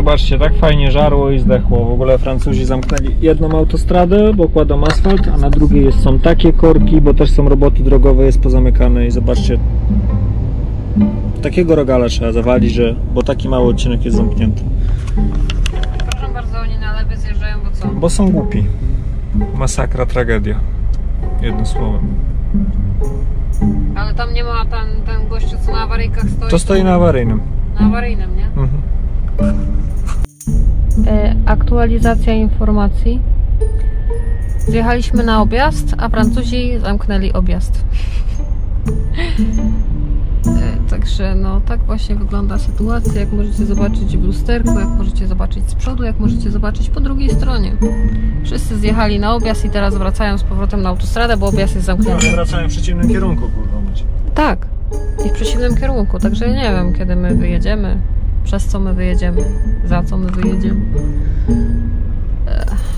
zobaczcie, tak fajnie żarło i zdechło. W ogóle Francuzi zamknęli jedną autostradę, bo kładą asfalt, a na drugiej są takie korki, bo też są roboty drogowe, jest pozamykane i zobaczcie. Takiego rogala trzeba zawalić, że, bo taki mały odcinek jest zamknięty. Przepraszam bardzo, oni na lewy zjeżdżają, bo co? Bo są głupi. Masakra, tragedia. Jednym słowem. Ale tam nie ma ten, ten gościu, co na awaryjkach stoi. To stoi na awaryjnym. Na awaryjnym, nie? Mhm. E, aktualizacja informacji. Zjechaliśmy na objazd, a Francuzi zamknęli objazd. E, Także no tak właśnie wygląda sytuacja, jak możecie zobaczyć w lusterku, jak możecie zobaczyć z przodu, jak możecie zobaczyć po drugiej stronie. Wszyscy zjechali na objazd i teraz wracają z powrotem na autostradę, bo objazd jest zamknięty. Wracają w przeciwnym kierunku, kurwa. Tak, i w przeciwnym kierunku, także nie wiem kiedy my wyjedziemy, przez co my wyjedziemy, za co my wyjedziemy. I'm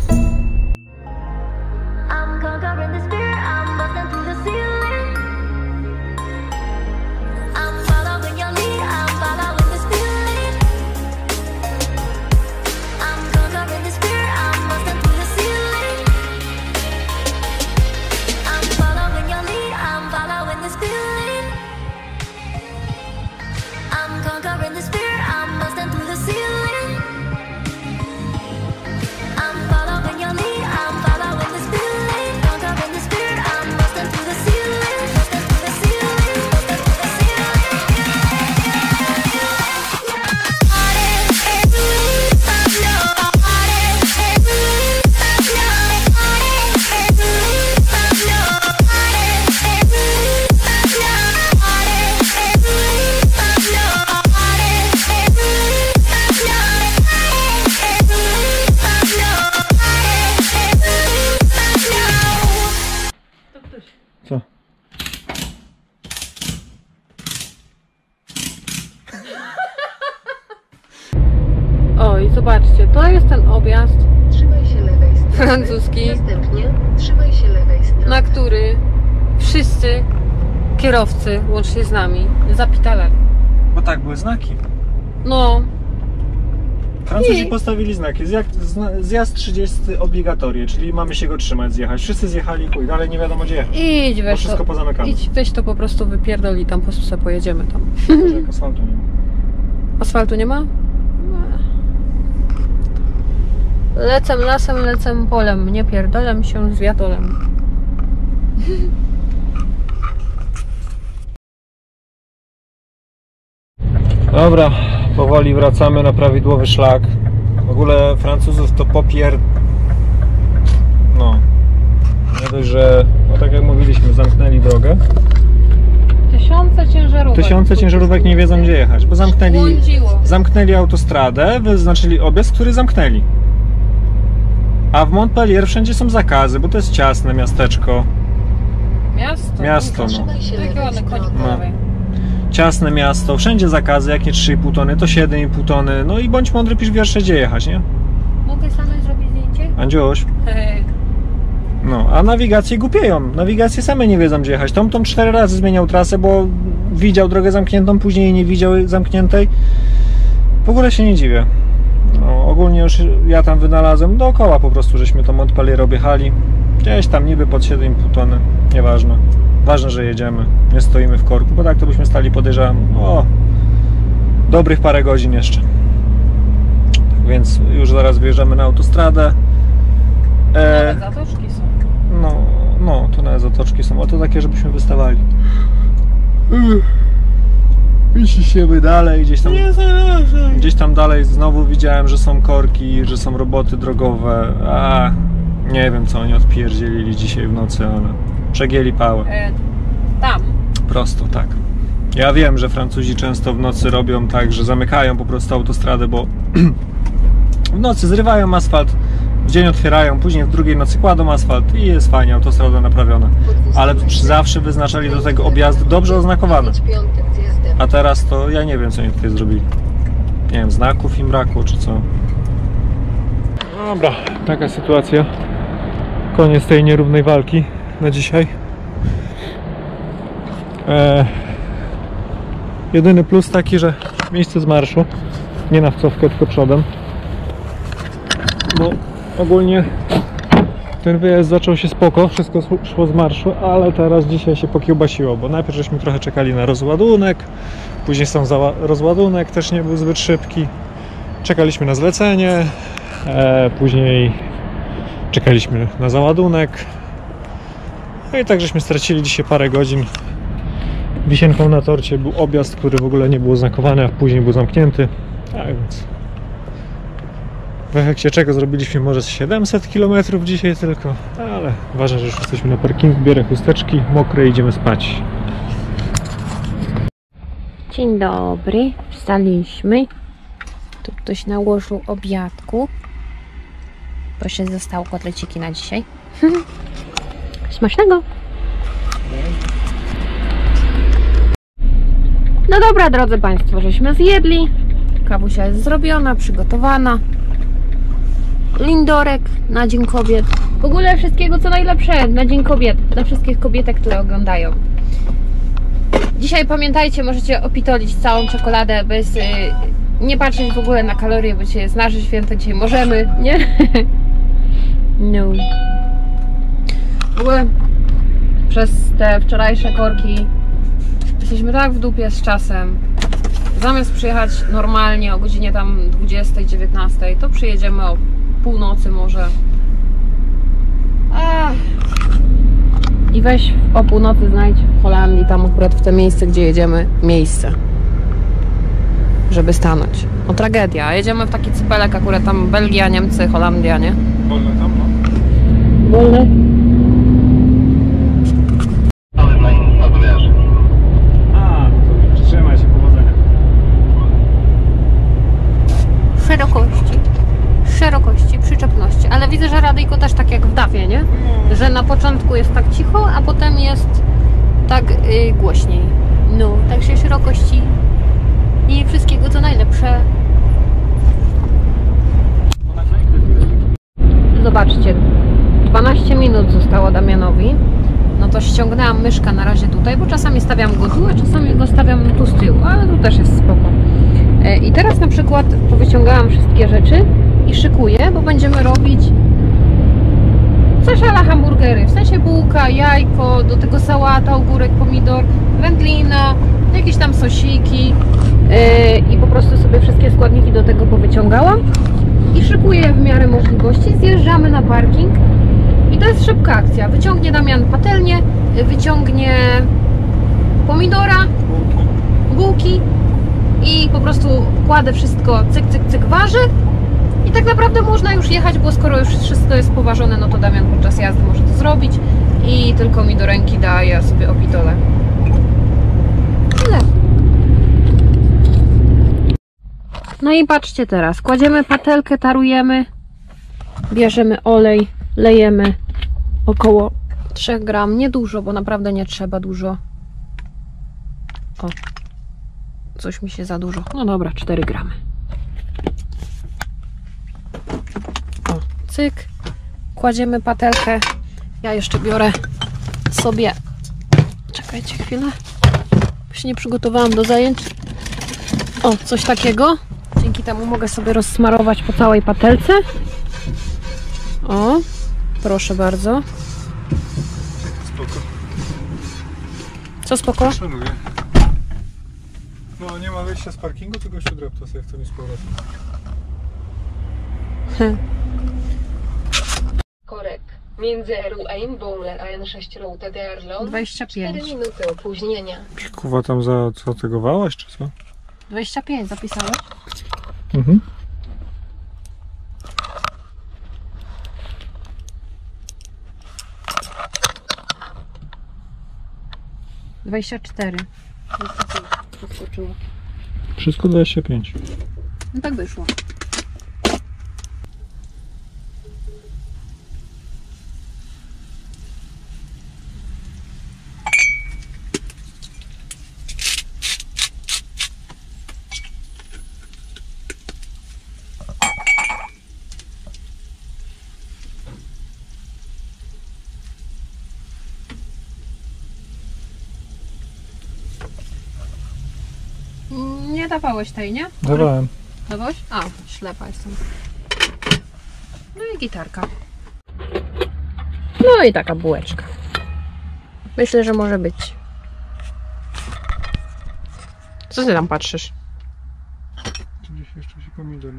łącznie z nami, zapitalali. Bo tak, były znaki. No, Francuzi I- postawili znaki. Zjazd, zna- zjazd 30 obligatory, czyli mamy się go trzymać, zjechać. Wszyscy zjechali, chuj, dalej nie wiadomo gdzie jechać. idź Bo weź wszystko to, pozamykane. idź, weź to po prostu wypierdol i tam po prostu sobie pojedziemy tam. Może jak asfaltu nie ma. Asfaltu nie ma? Lecem lasem, lecem polem, nie pierdolem się z wiatolem. Dobra, powoli wracamy na prawidłowy szlak. W ogóle Francuzów to popier... No. Nie dość, że, no tak jak mówiliśmy, zamknęli drogę. Tysiące ciężarówek. Tysiące ciężarówek nie wiedzą gdzie jechać, bo zamknęli, Błądziło. zamknęli autostradę, wyznaczyli objazd, który zamknęli. A w Montpellier wszędzie są zakazy, bo to jest ciasne miasteczko. Miasto. Miasto, no. Ładne koń strony. No. Ciasne miasto, wszędzie zakazy, jak nie 3,5 tony, to 7,5 tony. No i bądź mądry, pisz wiersze, gdzie jechać, nie? Mogę stanąć zrobić zdjęcie? Andzioś. No, a nawigacje głupieją. Nawigacje same nie wiedzą, gdzie jechać. Tom Tom cztery razy zmieniał trasę, bo widział drogę zamkniętą, później nie widział zamkniętej. W ogóle się nie dziwię. No, ogólnie już ja tam wynalazłem dookoła po prostu, żeśmy to Montpellier objechali. Gdzieś tam niby pod 7,5 tony. Nieważne. Ważne, że jedziemy. Nie stoimy w korku, bo tak to byśmy stali, podejrzewam, o, dobrych parę godzin jeszcze. Tak więc już zaraz wyjeżdżamy na autostradę. E, Nawet zatoczki są. no, no, to nawet zatoczki są, a to takie, żebyśmy wystawali. I ciśniemy dalej, gdzieś tam, gdzieś tam dalej znowu widziałem, że są korki, że są roboty drogowe, a nie wiem co oni odpierdzielili dzisiaj w nocy, ale przegięli pałę. E, tam. Prosto, tak. Ja wiem, że Francuzi często w nocy robią tak, że zamykają po prostu autostradę, bo w nocy zrywają asfalt, w dzień otwierają, później w drugiej nocy kładą asfalt i jest fajnie, autostrada naprawiona. Ale zawsze wyznaczali do tego objazdy dobrze oznakowane. A teraz to ja nie wiem, co oni tutaj zrobili. Nie wiem, znaków im brakło, czy co. Dobra, taka sytuacja. Koniec tej nierównej walki na dzisiaj. E, jedyny plus taki, że miejsce z marszu Nie na wcofkę, tylko przodem. Bo ogólnie ten wyjazd zaczął się spoko, wszystko szło- z marszu, ale teraz dzisiaj się pokiełbasiło, bo najpierw żeśmy trochę czekali na rozładunek, później sam rozładunek też nie był zbyt szybki. Czekaliśmy na zlecenie, e, później czekaliśmy na załadunek. No i tak żeśmy stracili dzisiaj parę godzin. Wisienką na torcie był objazd, który w ogóle nie był oznakowany, a później był zamknięty. Tak więc w efekcie czego zrobiliśmy może z 700 km dzisiaj tylko, ale ważne, że już jesteśmy na parkingu, bierę chusteczki, mokre idziemy spać. Dzień dobry, wstaliśmy. Tu ktoś nałożył obiadku. Proszę, zostało kotleciki na dzisiaj. Smacznego! No dobra, drodzy Państwo, żeśmy zjedli. Kawusia jest zrobiona, przygotowana. Lindorek na Dzień Kobiet. W ogóle wszystkiego co najlepsze na Dzień Kobiet. Dla wszystkich kobietek, które oglądają. Dzisiaj pamiętajcie, możecie opitolić całą czekoladę bez. y, nie patrzeć w ogóle na kalorie, bo dzisiaj jest nasze święto, dzisiaj możemy, nie? No. Ogóle przez te wczorajsze korki jesteśmy tak w dupie z czasem. Zamiast przyjechać normalnie o godzinie tam 20, 19, to przyjedziemy o północy może. Ach. I weź o północy znajdź w Holandii, tam akurat w te miejsce, gdzie jedziemy, miejsce. Żeby stanąć. No tragedia. Jedziemy w taki cypelek akurat tam Belgia, Niemcy, Holandia, nie? Wolne tam, no. Wolny. Ale na, na wybrzeży. A, to trzymaj się, powodzenia. Szerokości. Szerokości, przyczepności. Ale widzę, że radyjko też tak jak w Dawie, nie? Że na początku jest tak cicho, a potem jest tak y, głośniej. No, także szerokości i wszystkiego co najlepsze. Zobaczcie, 12 minut zostało Damianowi. No to ściągnęłam myszka na razie tutaj, bo czasami stawiam go tu, a czasami go stawiam tu z tyłu, ale tu też jest spoko. E, I teraz na przykład powyciągałam wszystkie rzeczy i szykuję, bo będziemy robić coś ala hamburgery, w sensie bułka, jajko, do tego sałata, ogórek, pomidor, wędlina, jakieś tam sosiki yy, i po prostu sobie wszystkie składniki do tego powyciągałam i szykuję w miarę możliwości, zjeżdżamy na parking i to jest szybka akcja, wyciągnie Damian patelnię, wyciągnie pomidora, bułki i po prostu kładę wszystko, cyk, cyk, cyk, waży i tak naprawdę można już jechać, bo skoro już wszystko jest poważone, no to Damian podczas jazdy może to zrobić i tylko mi do ręki da, ja sobie opitolę. Tyle. No i patrzcie teraz, kładziemy patelkę, tarujemy, bierzemy olej, lejemy około 3 gram, nie dużo, bo naprawdę nie trzeba dużo. O, coś mi się za dużo. No dobra, 4 gramy. O, cyk. Kładziemy patelkę. Ja jeszcze biorę sobie. Czekajcie chwilę. Bo się nie przygotowałam do zajęć. O, coś takiego. Dzięki temu mogę sobie rozsmarować po całej patelce. O, proszę bardzo. Spoko, Co spoko? szanuję. No, nie ma wyjścia z parkingu, tylko się drepta sobie w tym z powrotem. Korek. Między RUM Bowler a N6 Route de Arlon 25. 4 minuty opóźnienia. Kuwa tam za co tego wałaś, czy co? 25 zapisałeś? Mhm. Dwadzieścia cztery. Podskoczyło. Wszystko 25. No tak wyszło. Nie dawałeś tej, nie? Dawałem. Czegoś? A, ślepa jestem. No i gitarka. No i taka bułeczka. Myślę, że może być. Co ty tam patrzysz? Gdzieś jeszcze się pomidor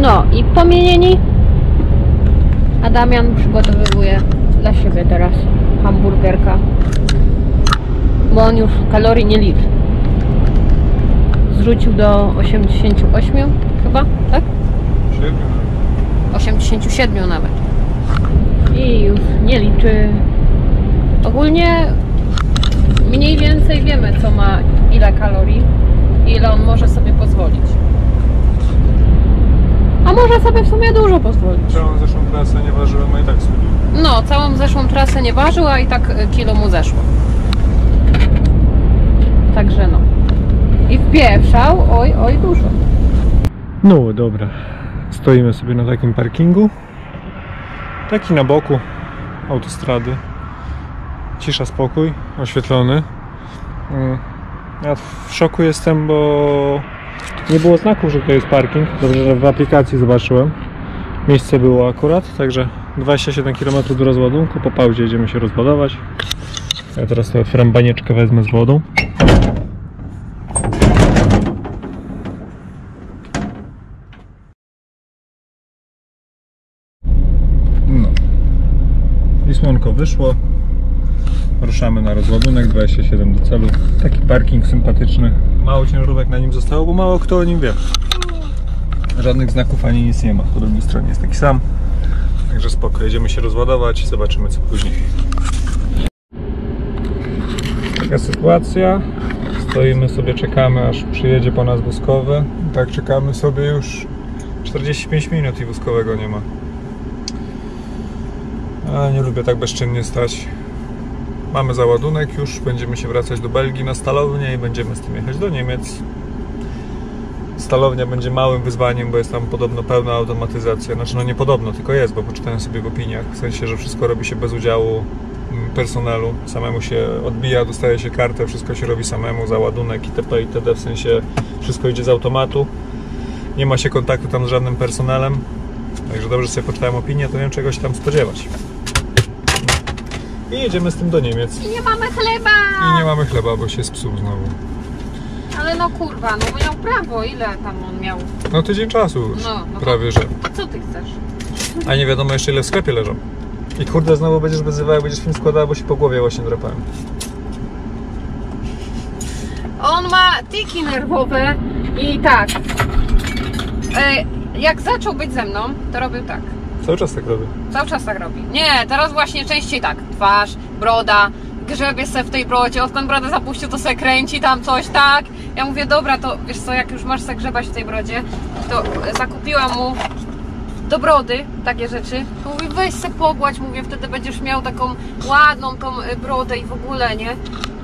No i pomienieni. A Damian przygotowuje dla siebie teraz hamburgerka. Bo on już kalorii nie liczy. Zrzucił do 88 chyba, tak? 87 nawet. I już nie liczy. Ogólnie mniej więcej wiemy, co ma ile kalorii i ile on może sobie pozwolić. A może sobie w sumie dużo pozwolić. Całą zeszłą klasę nie ważyłem, a i tak schudł. No, całą zeszłą trasę nie ważył, a i tak y, kilo mu zeszło. Także no. I wpieprzał, oj, oj, dużo. No dobra. Stoimy sobie na takim parkingu. Taki na boku autostrady. Cisza, spokój, oświetlony. Mm. Ja w szoku jestem, bo nie było znaku, że to jest parking. Dobrze, że w aplikacji zobaczyłem. Miejsce było akurat, także 27 km do rozładunku. Po pauzie jedziemy się rozładować. Ja teraz sobie otwieram banieczkę, wezmę z wodą. No. I słonko wyszło. Ruszamy na rozładunek 27 do celu. Taki parking sympatyczny. Mało ciężarówek na nim zostało, bo mało kto o nim wie. Żadnych znaków ani nic nie ma. Po drugiej stronie jest taki sam. Także spoko, jedziemy się rozładować, zobaczymy co później. Taka sytuacja. Stoimy sobie, czekamy aż przyjedzie po nas wózkowy. Tak czekamy sobie już 45 minut i wózkowego nie ma. A nie lubię tak bezczynnie stać. Mamy załadunek już, będziemy się wracać do Belgii na stalownię i będziemy z tym jechać do Niemiec. Stalownia będzie małym wyzwaniem, bo jest tam podobno pełna automatyzacja. Znaczy, no nie podobno, tylko jest, bo poczytałem sobie w opiniach. W sensie, że wszystko robi się bez udziału mm, personelu. Samemu się odbija, dostaje się kartę, wszystko się robi samemu, załadunek itp. itd. W sensie wszystko idzie z automatu. Nie ma się kontaktu tam z żadnym personelem. Także dobrze sobie poczytałem opinię, to wiem czego się tam spodziewać. I jedziemy z tym do Niemiec. I nie mamy chleba! I nie mamy chleba, bo się spsuł znowu. Ale no kurwa, no miał prawo, ile tam on miał? No tydzień czasu już. No, no to- Prawie, że. Co ty chcesz? A nie wiadomo jeszcze ile w sklepie leżą. I kurde, znowu będziesz wyzywał, będziesz film składał, bo się po głowie właśnie drapałem. On ma tiki nerwowe i tak. E, jak zaczął być ze mną, to robił tak. Cały czas tak robię. Cały czas tak robi. Nie, teraz właśnie częściej tak. Twarz, broda, grzebie se w tej brodzie, odkąd brodę zapuścił, to se kręci tam coś, tak? Ja mówię, dobra, to wiesz co, jak już masz se grzebać w tej brodzie, to zakupiłam mu do brody takie rzeczy. To mówię, weź se pogładź, mówię, wtedy będziesz miał taką ładną tą y, brodę i w ogóle, nie?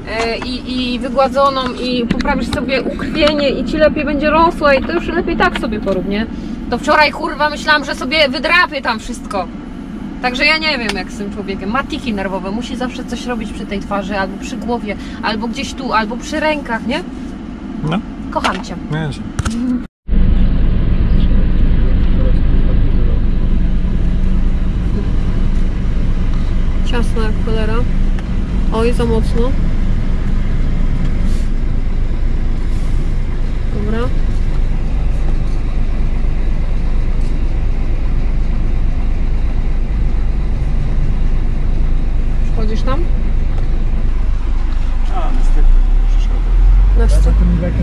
E, I, i wygładzoną i poprawisz sobie ukrwienie i ci lepiej będzie rosła i to już lepiej tak sobie porób, nie? To wczoraj kurwa myślałam, że sobie wydrapię tam wszystko. Także ja nie wiem jak z tym człowiekiem. Ma tiki nerwowe, musi zawsze coś robić przy tej twarzy, albo przy głowie, albo gdzieś tu, albo przy rękach, nie? No, Kocham cię. nie się. Ciasno jak cholera. Oj, za mocno. Dobra. Wchodzisz tam? A, niestety. Na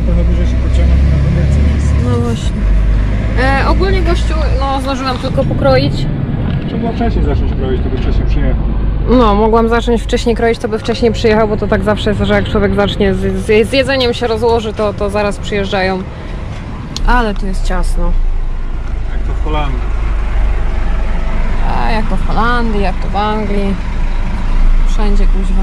trochę dłużej się pociągnę na. No właśnie. E, ogólnie gościu, no zdążyłam tylko pokroić. Trzeba było wcześniej zacząć kroić, to by wcześniej przyjechał. No, mogłam zacząć wcześniej kroić, to by wcześniej przyjechał, bo to tak zawsze jest, że jak człowiek zacznie z, z, z jedzeniem się rozłoży, to, to zaraz przyjeżdżają. Ale tu jest ciasno. Jak to w Holandii. A jak to w Holandii, jak to w Anglii. Wszędzie kuźwa.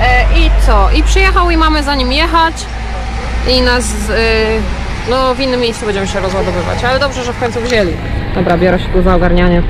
E, I co? I przyjechał i mamy za nim jechać. I nas y, no w innym miejscu będziemy się rozładowywać. Ale dobrze, że w końcu wzięli. Dobra, biorę się tu za ogarnianie.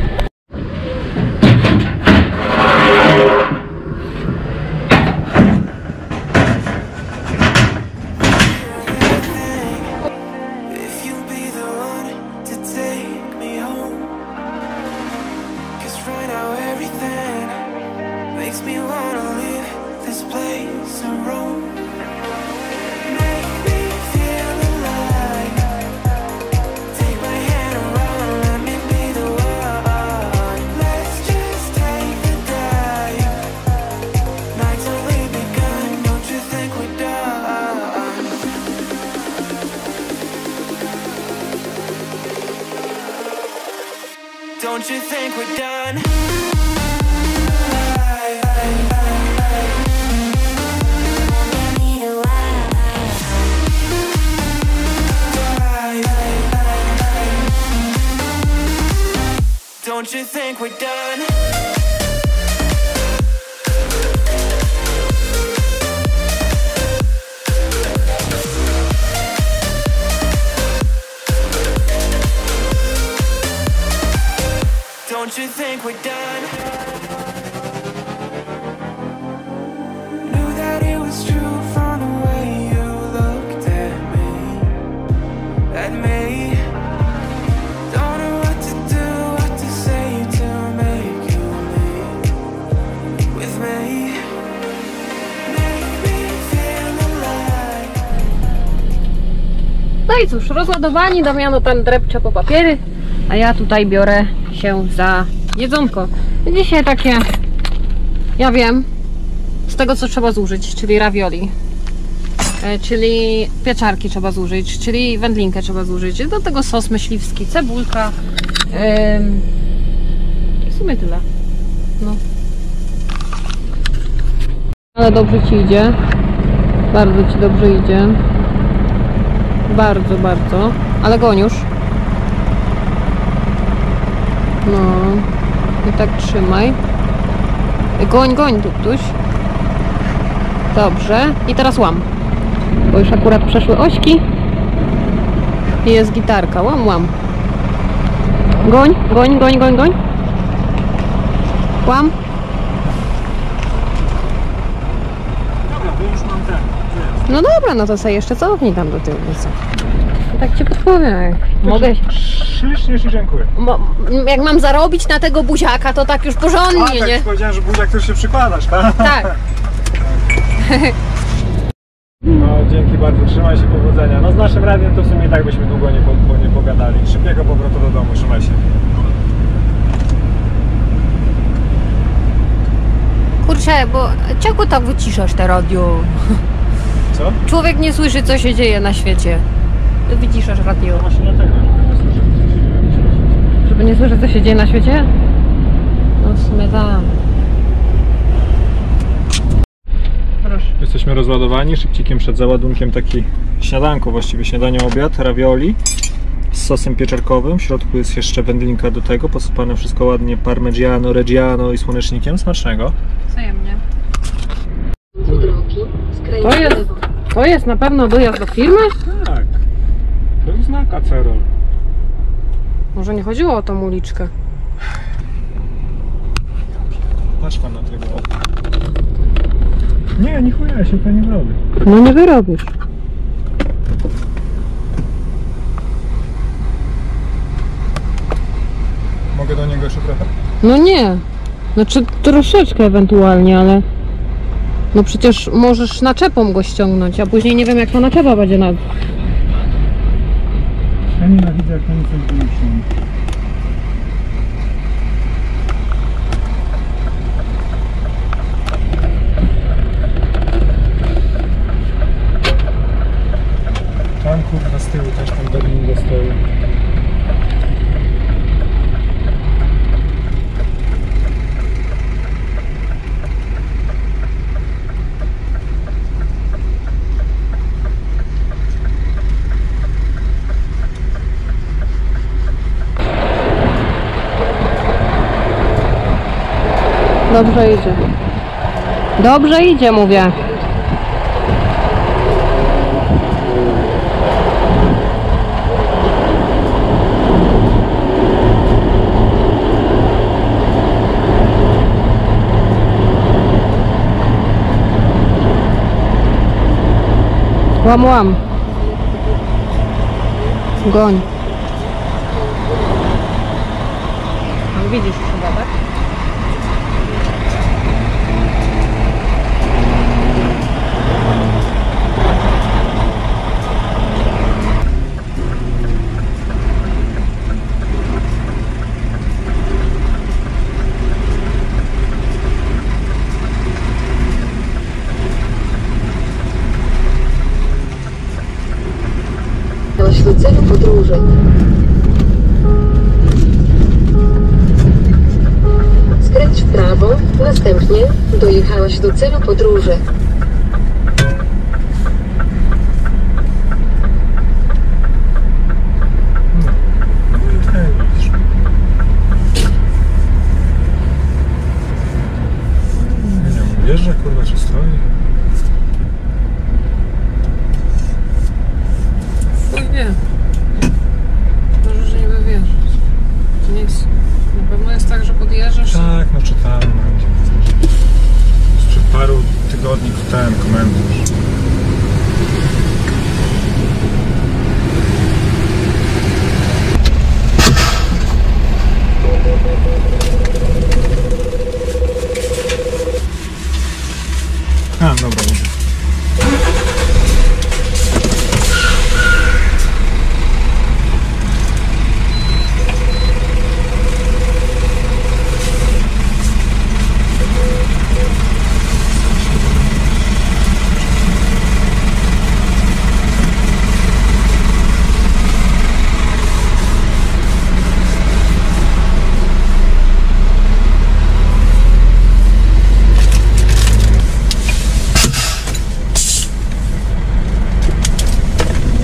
I cóż, rozładowani, Damiano tam drepcze po papiery, a ja tutaj biorę się za jedzonko. Dzisiaj takie, ja wiem, z tego co trzeba zużyć, czyli ravioli, e, czyli pieczarki trzeba zużyć, czyli wędlinkę trzeba zużyć, do tego sos myśliwski, cebulka, i w sumie tyle. No. Ale dobrze Ci idzie. Bardzo Ci dobrze idzie. Bardzo, bardzo. Ale goniusz. No. I tak trzymaj. Goń, goń, Tuptuś. Dobrze. I teraz łam. Bo już akurat przeszły ośki. I jest gitarka. Łam, łam. Goń, goń, goń, goń, goń. Łam. Dobra, bo już mam ten. No dobra, no to sobie jeszcze cofnij tam do tyłu. Co? Tak Ci podpowiem. Mogę... Ślicznie Ci dziękuję. Mo, jak mam zarobić na tego buziaka, to tak już A, porządnie, tak nie? powiedziałem, że buziak to już się przykładasz, tak? Tak. No, dzięki bardzo, trzymaj się, powodzenia. No z naszym radiem to w sumie i tak byśmy długo nie, po, nie pogadali. Szybkiego powrotu do domu, trzymaj się. Kurczę, bo czego tak wyciszasz te radio? Co? Człowiek nie słyszy, co się dzieje na świecie. Ty wyciszasz radio. Właśnie dlatego, żeby nie słyszeć, co się dzieje na świecie. Żeby nie słyszeć, co się dzieje na świecie? No w sumie tak. Proszę. Jesteśmy rozładowani, szybcikiem przed załadunkiem taki śniadanko, właściwie śniadanie obiad, ravioli z sosem pieczarkowym. W środku jest jeszcze wędlinka do tego, posypane wszystko ładnie parmigiano, reggiano i słonecznikiem. Smacznego. Wzajemnie. To jest. To jest na pewno dojazd do firmy? Tak. To jest znak Acerol. Może nie chodziło o tą uliczkę. Patrz pan na tego. Nie, nie chuja, się to nie robi. No nie wyrobisz. Mogę do niego jeszcze trochę? No nie. Znaczy troszeczkę ewentualnie, ale... No przecież możesz naczepą go ściągnąć, a później nie wiem jak ta naczepa będzie na... Ja nienawidzę jak oni coś wymuszą. Tam kurwa z tyłu też tam Berlin do Dobrze idzie. Dobrze idzie, mówię. Łam, łam. Goń. No, Widzisz już chyba, tak? Na oświeceniu podróży. skręć w prawo, następnie dojechałeś do celu podróży. No i tutaj widzisz. Nie wiem, wjeżdża kurwa czy stoi? Chuj wie. Może, że nie wywierzyć. To nie jest... Na pewno jest tak, że podjeżdżasz i Tak, no czytałem. no. Sprzed paru tygodni czytałem komentarz. A, dobra, dobra.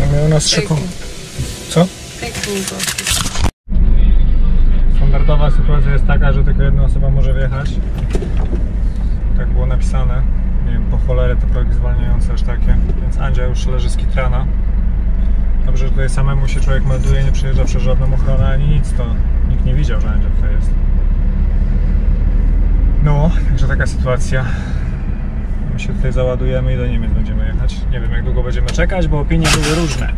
No miał nas szybko. Co? pięknie to. Standardowa sytuacja jest taka, że tylko jedna osoba może wjechać. Tak było napisane. Nie wiem, po cholerę te progi zwalniające aż takie. Więc Andzia już leży z kitrana. Dobrze, że tutaj samemu się człowiek melduje, nie przyjeżdża przez żadną ochronę ani nic, to nikt nie widział, że Andzia tutaj jest. No, także taka sytuacja. My się tutaj załadujemy i do Niemiec będziemy jechać. Nie wiem jak długo będziemy czekać, bo opinie były różne.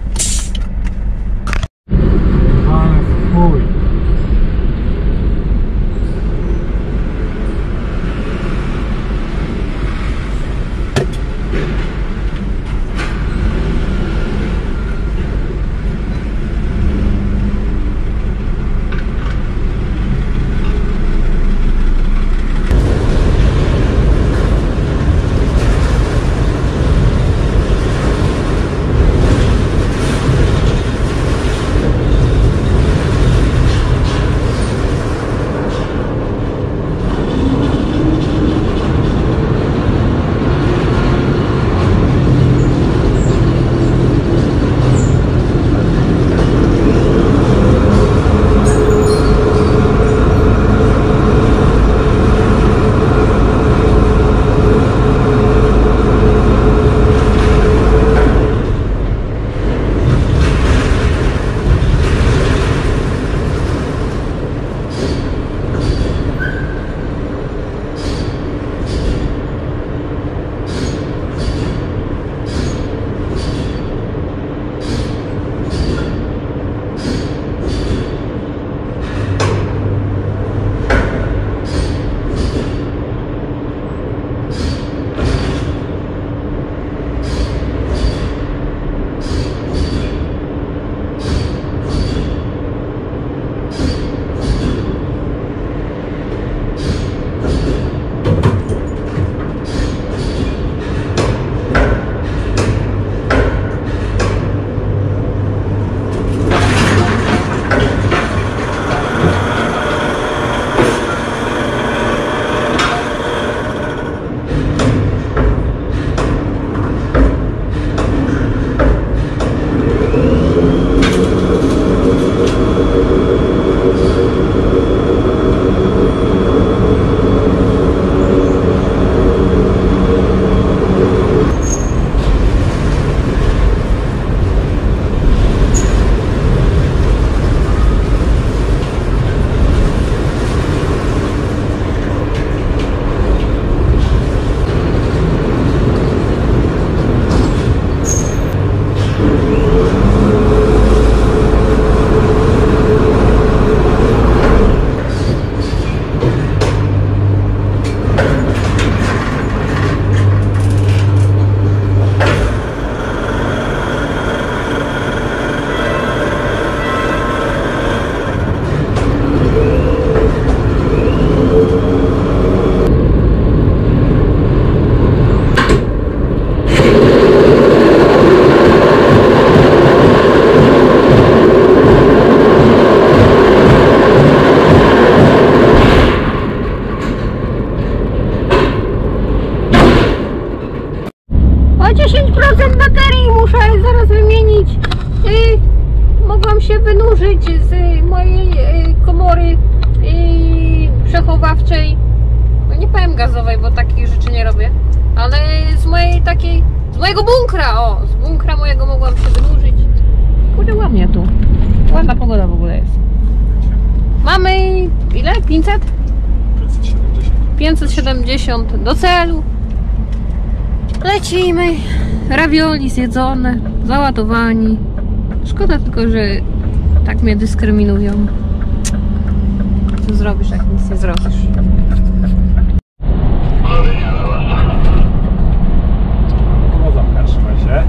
Z mojej y, komory y, przechowawczej. No nie powiem gazowej, bo takich rzeczy nie robię. Ale z mojej takiej, z mojego bunkra, o, z bunkra mojego mogłam się wynurzyć. Kurde, ładnie tu. Ładna pogoda w ogóle jest. Mamy ile? 500? 570. 570 do celu. Lecimy. Ravioli zjedzone, załadowani. Szkoda tylko, że tak mnie dyskryminują. Co zrobisz, jak nic nie zrobisz? Pozdrowienia dla was. Powodzonka, trzymaj się.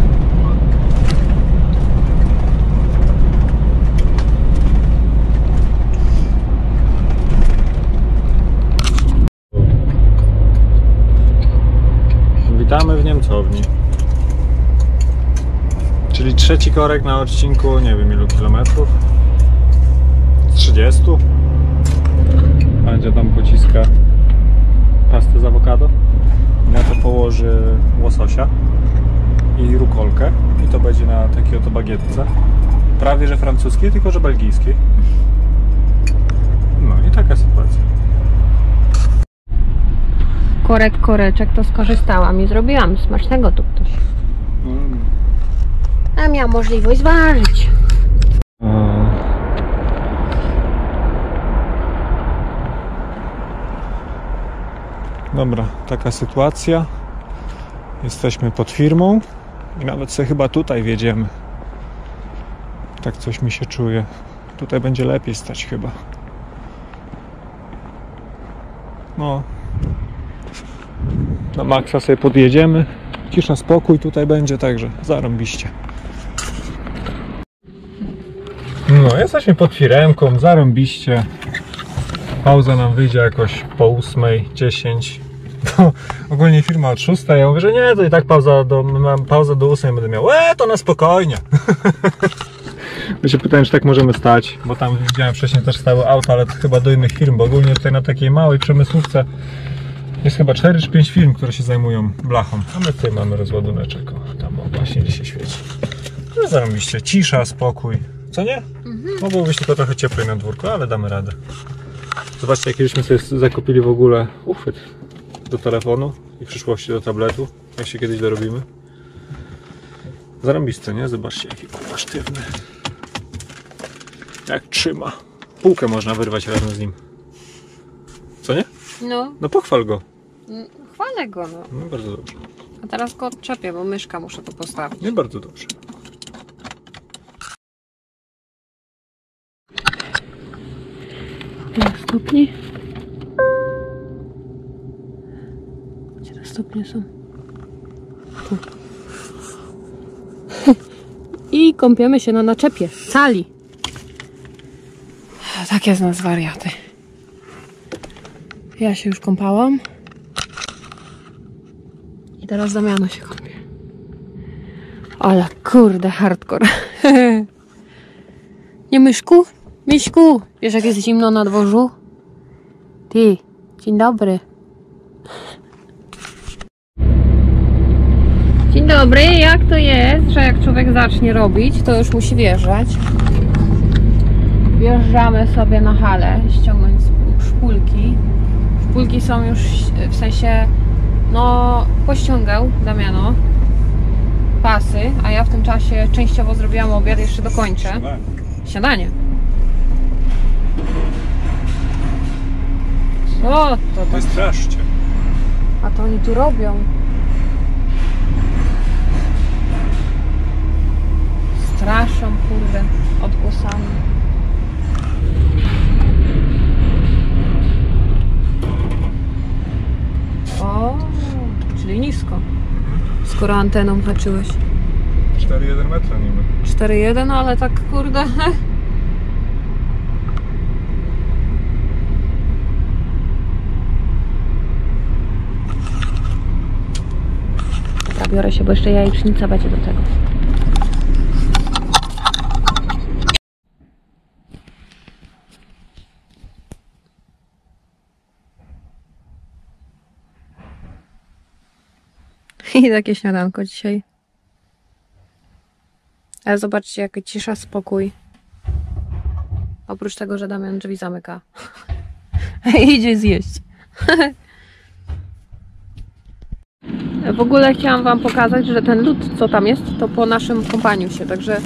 Witamy w Niemcowni. Czyli trzeci korek na odcinku, nie wiem ilu kilometrów. 30. Będzie tam pociska pastę z awokado. Na to położy łososia i rukolkę. I to będzie na takiej oto bagietce. Prawie że francuskiej, tylko że belgijskiej. No i taka sytuacja. Korek, koreczek to skorzystałam i zrobiłam. Smacznego tu ktoś. A miał możliwość zważyć. Dobra, taka sytuacja. Jesteśmy pod firmą i nawet sobie chyba tutaj wjedziemy. Tak coś mi się czuje. Tutaj będzie lepiej stać chyba. No. Na maksa sobie podjedziemy. Cisza, spokój tutaj będzie, także zarąbiście. No, jesteśmy pod firemką, zarąbiście. Pauza nam wyjdzie jakoś po 8.10. Bo ogólnie firma od 6. Ja mówię, że nie, to i tak pauza do, mam pauzę do 8 będę miał. E, to na spokojnie. Ja się pytałem, czy tak możemy stać, bo tam widziałem wcześniej też stały auta, ale to chyba do innych firm, bo ogólnie tutaj na takiej małej przemysłówce jest chyba 4 czy 5 firm, które się zajmują blachą. A my tutaj mamy rozładuneczek. O, tam właśnie gdzieś się świeci. No zarobiście, cisza, spokój. Co nie? Mogło być tylko trochę cieplej na dwórku, ale damy radę. Zobaczcie, jakieśmy sobie zakupili w ogóle uchwyt do telefonu i w przyszłości do tabletu, jak się kiedyś dorobimy. Zarąbiste, nie? Zobaczcie, jaki kurwa sztywny. Jak trzyma. Półkę można wyrwać razem z nim. Co nie? No, No pochwal go. chwalę go, no. No bardzo dobrze. A teraz go odczepię, bo myszka muszę tu postawić. Nie bardzo dobrze. Ile stopni? Gdzie te stopnie są? Tu. I kąpiemy się na naczepie. Cali. Tak jest nas wariaty. Ja się już kąpałam. I teraz Damiano się kąpie. Ale kurde, hardcore. Nie myszku? Miśku, wiesz jak jest zimno na dworzu? Ty, dzień dobry. Dzień dobry, jak to jest, że jak człowiek zacznie robić, to już musi wjeżdżać? Wjeżdżamy sobie na halę, ściągnąć szpulki. Szpulki są już w sensie, no, pościągał Damiano pasy, a ja w tym czasie częściowo zrobiłam obiad, jeszcze dokończę. Śniadanie. O, to, To to, jest straszcie. a to oni tu robią. Straszą, kurde, odgłosami. O, czyli nisko. Skoro anteną haczyłeś. 4,1 metra niby. 4-1, ale tak kurde. Dobra, biorę się, bo jeszcze jajecznica będzie do tego. I takie śniadanko dzisiaj. Ale zobaczcie, jaka cisza, spokój. Oprócz tego, że Damian drzwi zamyka. Idzie zjeść. w ogóle chciałam Wam pokazać, że ten lód, co tam jest, to po naszym kąpaniu się, także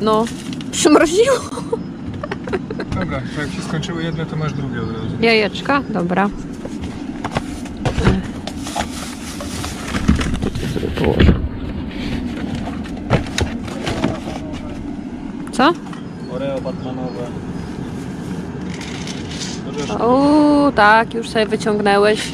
no, przymroziło. Dobra, to jak się skończyły jedne, to masz drugie od razu. Jajeczka, dobra. Co? Oreo Batmanowe. Możesz... O, tak, już sobie wyciągnęłeś.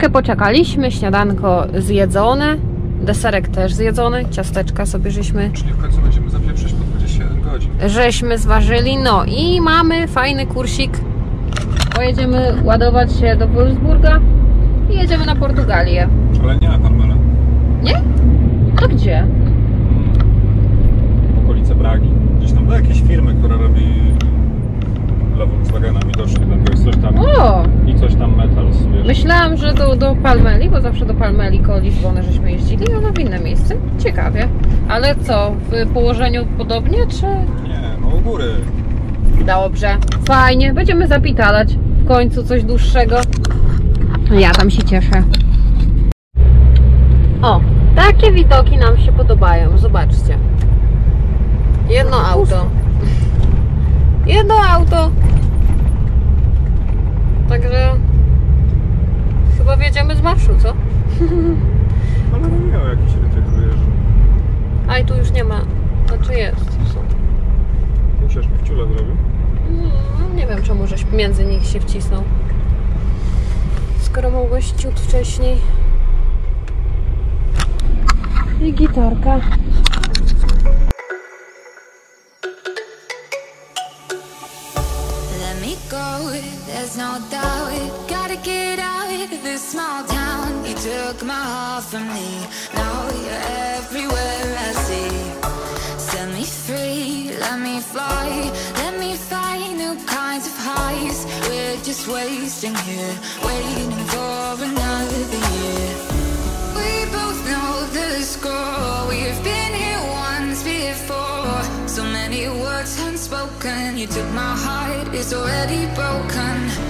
Troszeczkę poczekaliśmy, śniadanko zjedzone, deserek też zjedzony, ciasteczka sobie żeśmy, Czyli w końcu będziemy zapieprzeć po 27 godzin. żeśmy zważyli. No i mamy fajny kursik. Pojedziemy ładować się do Wolfsburga i jedziemy na Portugalię. Ale nie na Palmela. Nie? A gdzie? Okolice Bragi. Gdzieś tam do jakiejś firmy, która robi dla Volkswagena widocznie. Tam jest coś tam O! i coś tam Metals, wiesz. Myślałam, że do, do Palmeli, bo zawsze do Palmeli koło Lizbony żeśmy jeździli, a ono w inne miejsce. Ciekawie. Ale co, w położeniu podobnie, czy... Nie, no u góry. Dobrze. Fajnie, będziemy zapitalać w końcu coś dłuższego. Ja tam się cieszę. O, takie widoki nam się podobają, zobaczcie. Jedno auto. Jedno auto. Także chyba wjedziemy z marszu, co? Ale nie miał jakiś rytek wyjeżdżał. A i tu już nie ma. Znaczy jest. Są. Musisz mi w ciule zrobił. Mm, nie wiem, czemu żeś między nich się wcisnął. Skoro mogłeś ciut wcześniej. I gitarka. This small town. You took my heart from me, now you're everywhere I see. Set me free, let me fly. Let me find new kinds of highs. We're just wasting here, waiting for another year. We both know the score. We've been here once before. So many words unspoken. You took my heart, it's already broken.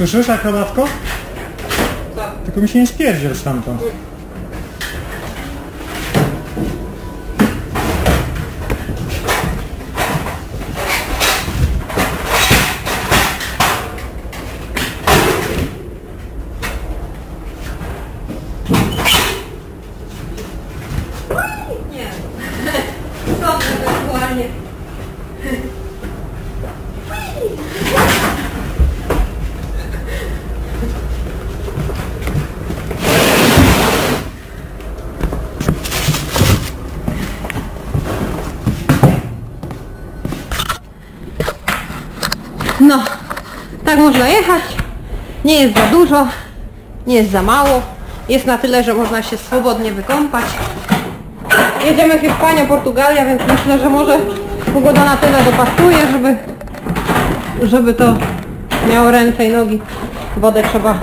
Słyszysz, akrobatko? Tylko mi się nie spierdziel stamtąd. Nie jest za dużo, nie jest za mało. Jest na tyle, że można się swobodnie wykąpać. Jedziemy Hiszpania, Portugalia, więc myślę, że może pogoda na tyle dopasuje, żeby, żeby to miało ręce i nogi. Wodę trzeba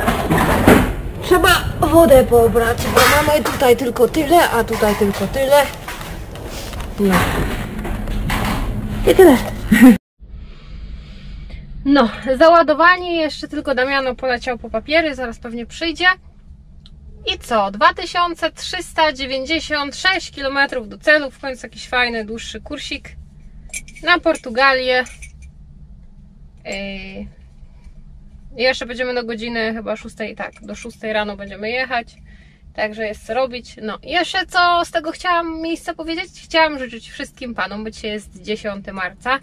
Trzeba wodę pobrać, bo mamy tutaj tylko tyle, a tutaj tylko tyle. No. I tyle. No, załadowanie, jeszcze tylko Damiano poleciał po papiery, zaraz pewnie przyjdzie. I co? 2396 km do celu, w końcu jakiś fajny, dłuższy kursik na Portugalię. Yy, i jeszcze będziemy do godziny chyba 6, tak, do 6 rano będziemy jechać. Także jest co robić. No jeszcze co z tego chciałam miejsca powiedzieć? Chciałam życzyć wszystkim panom, bo dzisiaj jest 10 marca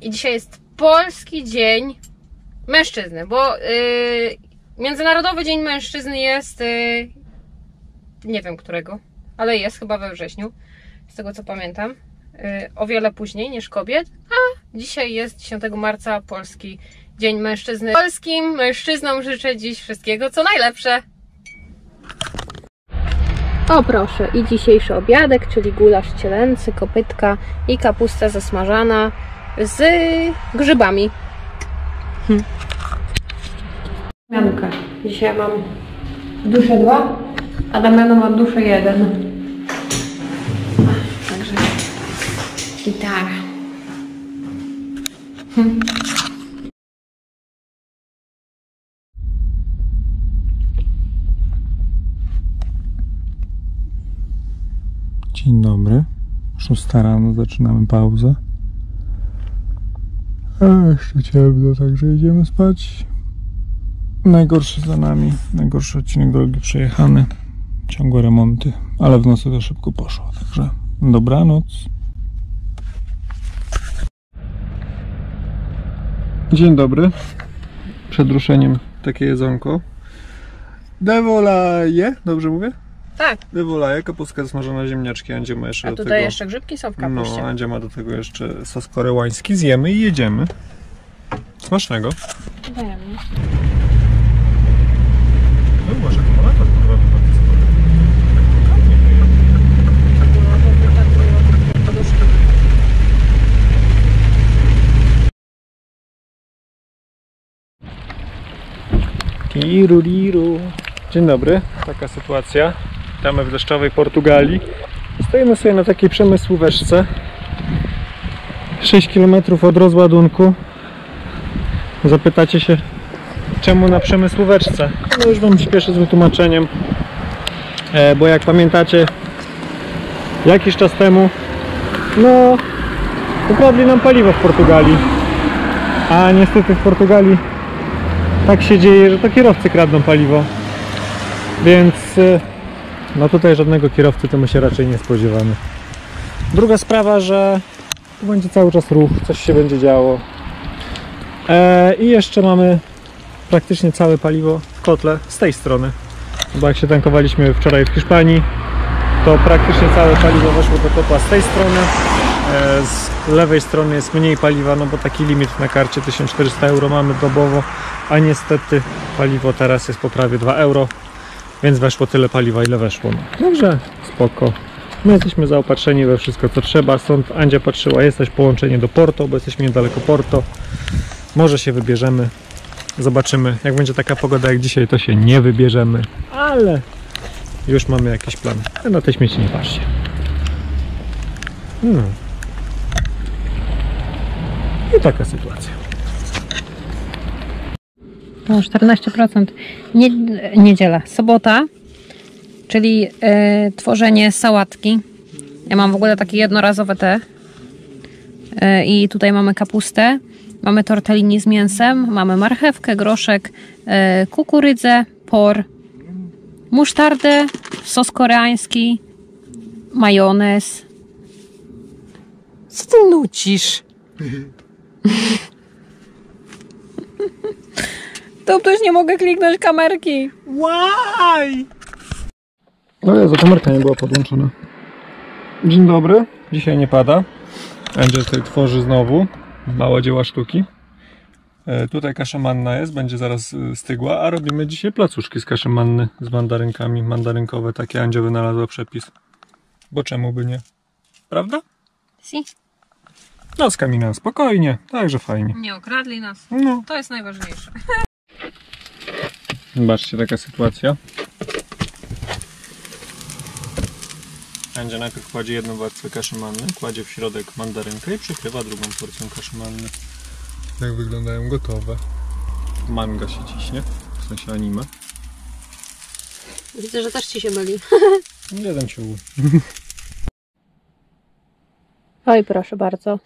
i dzisiaj jest Polski Dzień Mężczyzny, bo yy, Międzynarodowy Dzień Mężczyzny jest yy, nie wiem którego, ale jest chyba we wrześniu, z tego co pamiętam. Yy, o wiele później niż kobiet, a dzisiaj jest 10 marca Polski Dzień Mężczyzny. Polskim mężczyznom życzę dziś wszystkiego co najlepsze. O proszę, i dzisiejszy obiadek, czyli gulasz cielęcy, kopytka i kapusta zasmażana z grzybami. Hm. Miankę. Dzisiaj mam duszę dwa, a Damiano ma duszę jeden. Także gitara. Hm. Dzień dobry. 6 rano zaczynamy pauzę. A jeszcze ciemno, także idziemy spać. Najgorszy za nami. Najgorszy odcinek drogi przejechany. Ciągłe remonty, ale w nocy to szybko poszło. Także dobranoc. Dzień dobry. Przed ruszeniem takie jedzonko. Devolaje, dobrze mówię? Tak, Wywolaje, kapustka smażona, ziemniaczki, Andzie ma jeszcze a do tutaj tego... jeszcze grzybki są w No, kapuście. Andzia ma do tego jeszcze sos korełański. Zjemy i jedziemy. Smacznego. Wiem. No akumulator kurwa Kiru, liru. Dzień dobry, taka sytuacja. Witamy w deszczowej Portugalii. Stoimy sobie na takiej przemysłóweczce. 6 km od rozładunku. Zapytacie się, czemu na przemysłóweczce? No już Wam śpieszę z wytłumaczeniem. E, bo jak pamiętacie, jakiś czas temu, no, ukradli nam paliwo w Portugalii. A niestety w Portugalii tak się dzieje, że to kierowcy kradną paliwo. Więc e, no tutaj żadnego kierowcy to my się raczej nie spodziewamy. Druga sprawa, że tu będzie cały czas ruch, coś się będzie działo. E, I jeszcze mamy praktycznie całe paliwo w kotle z tej strony. Bo jak się tankowaliśmy wczoraj w Hiszpanii, to praktycznie całe paliwo weszło do kotła z tej strony. E, z lewej strony jest mniej paliwa, no bo taki limit na karcie 1400 euro mamy dobowo, a niestety paliwo teraz jest po prawie 2 euro, więc weszło tyle paliwa, ile weszło. No, Dobrze, spoko. My jesteśmy zaopatrzeni we wszystko, co trzeba. Stąd Andzia patrzyła, jest też połączenie do Porto, bo jesteśmy niedaleko Porto. Może się wybierzemy. Zobaczymy. Jak będzie taka pogoda jak dzisiaj, to się nie wybierzemy, ale już mamy jakiś plan. Na te śmieci nie patrzcie. No. I taka sytuacja. No, 14%. Nie, niedziela, sobota, czyli e, tworzenie sałatki. Ja mam w ogóle takie jednorazowe te. E, I tutaj mamy kapustę, mamy tortellini z mięsem, mamy marchewkę, groszek, e, kukurydzę, por, musztardę, sos koreański, majonez. Co ty nucisz? To też nie mogę kliknąć kamerki. Why? No Jezu, kamerka nie była podłączona. Dzień dobry. Dzisiaj nie pada. Angel tutaj tworzy znowu małe dzieła sztuki. E, Tutaj kasza manna jest, będzie zaraz e, stygła, a robimy dzisiaj placuszki z kaszy manny z mandarynkami, mandarynkowe, takie Andzia wynalazła przepis. Bo czemu by nie? Prawda? Si. No z kaminem spokojnie, także fajnie. Nie okradli nas. No. To jest najważniejsze. Zobaczcie, taka sytuacja. Andzia najpierw kładzie jedną warstwę kaszy manny, kładzie w środek mandarynkę i przykrywa drugą porcją kaszy manny. Jak wyglądają gotowe. Manga się ciśnie, w sensie anime. Widzę, że też ci się myli. Jeden ciął. Oj, proszę bardzo.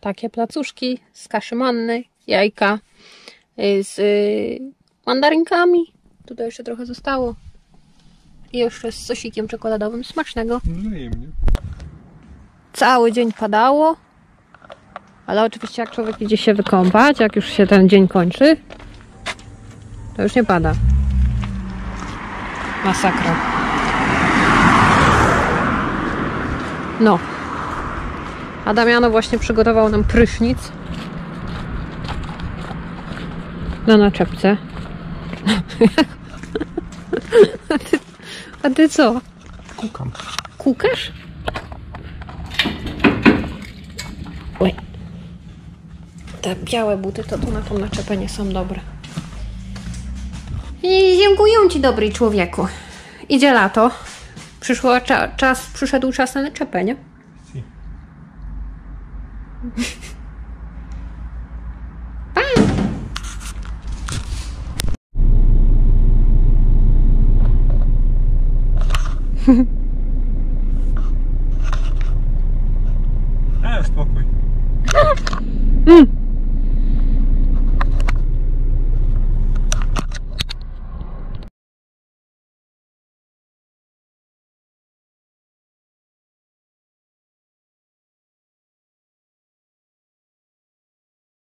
Takie placuszki z kaszy manny, jajka z y, mandarynkami. Tutaj jeszcze trochę zostało. I jeszcze z sosikiem czekoladowym. Smacznego. Wzajemnie. Cały dzień padało. Ale oczywiście jak człowiek idzie się wykąpać, jak już się ten dzień kończy, to już nie pada. Masakra. No. A Damiano właśnie przygotował nam prysznic. Na naczepce. A ty, a ty co? Kukam. Kukasz? Oj. Te białe buty to tu na tą naczepę nie są dobre. I dziękuję Ci, dobry człowieku. Idzie lato. Przyszło cza- czas, przyszedł czas na naczepę, nie? Si. E, spokój. Mm.